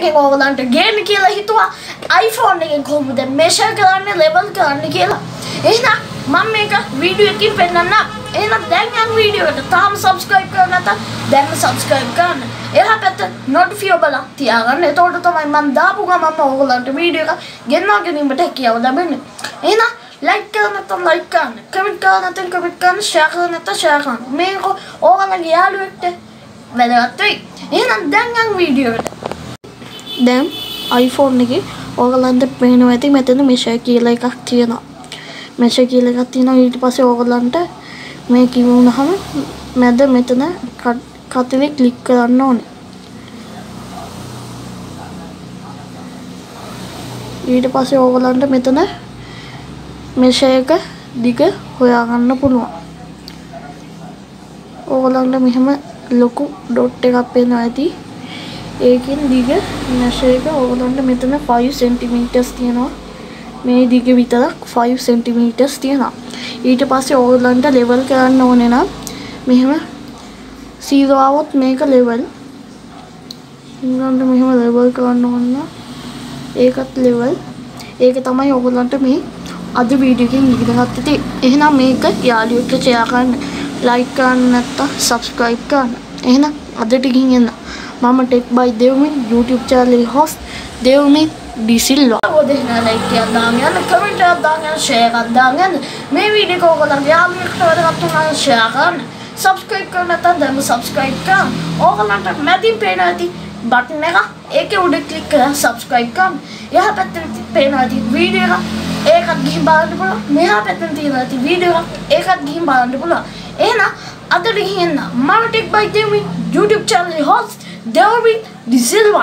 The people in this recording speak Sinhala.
එකෙන් ඕගලන්ට ගේන්න කියලා හිතුවා iPhone එකෙන් කොහොමද measure කරන්නේ level කරන්නේ කියලා. එහෙනම් මම මේක වීඩියෝ එකකින් පෙන්නන්න. එහෙනම් දැන් යන් වීඩියෝ එකට තාම subscribe කරලා නැත්නම් දැන්ම subscribe කරන්න. එහා පැත්ත notify බලක් තියාගන්න. එතකොට තමයි මම දාපු ගමන්ම ඕගලන්ට වීඩියෝ එක ගෙන්වා ගැනීමට හැකියාව ලැබෙන්නේ. එහෙනම් ලයික් කරන්න නැත්නම් ලයික් කරන්න. කමෙන්ට් කරන්න නැත්නම් කමෙන්ට් කරන්න. ෂෙයා කරන්න නැත්නම් ෂෙයා කරන්න. මේක ඕගලගේ යාළුවෙක්ට වැදගත් වෙයි. එහෙනම් දැන් යන් වීඩියෝ එකට. දැන් iPhone එකේ ඕගලන්ට පේනවා ඇති මෙතන මෙෂර් කියලා එකක් තියෙනවා. මෙෂර් කියලා එකක් තියෙනවා ඊට පස්සේ ඕගලන්ට මේ කිව්වුනහම මැද මෙතන කතනේ ක්ලික් කරන්න ඕනේ. ඊට පස්සේ ඕගලන්ට මෙතන මෙෂර් එක දිග හොයාගන්න පුළුවන්. ඕගලන්ට මෙහෙම ලොකු ඩොට් එකක් පේනවා ඇති. ඒකෙන් දිග measure එක ඕගලන්ට මෙතන 5 cm තියෙනවා. මේ දිග විතරක් 5 cm තියෙනවා. ඊට පස්සේ ඕගලන්ට level කරන්න ඕනේ නම් මෙහෙම 0 આવොත් මේක level. ඊළඟට මෙහෙම level කරන්න ඕන ඒකත් level. ඒක තමයි ඕගලන්ට මේ අද වීඩියෝ එකෙන් ඉගෙන ගත්තේ. එහෙනම් මේක යාළුවෙක්ට share කරන්න, like කරන්න නැත්නම් subscribe කරන්න. එහෙනම් අදට ගිහින් එන්න. මම ටෙක් බයි දෙව්මින් YouTube channel host දෙව්මින් ඩිසිල්වා. ඔය දෙන්න like එකක් දාන්න යන්න, comment එකක් දාන්න යන්න, share එකක් දාන්න යන්න. මේ වීඩියෝ එක ඔයගොල්ලන්ගේ යාළුවෙක්ට වැදගත් වුණා නම් share කරන්න. subscribe කරන්න නැත්නම් දැන්ම subscribe කරන්න. ඕගොල්ලන්ට මැදින් පේන ඇති බටන් එක ඒකේ උඩ ක්ලික් කරලා subscribe කරන්න. එහා පැත්තේ පේනවා ඇති වීඩියෝ එක ඒකත් ගිහින් බලන්න පුළුවන්. මෙහා පැත්තෙන් තියෙනවා ඇති වීඩියෝ එක ඒකත් ගිහින් බලන්න පුළුවන්. එහෙනම් අදට ගිහින් මම ටෙක් බයි දෙමි YouTube channel host David De Silva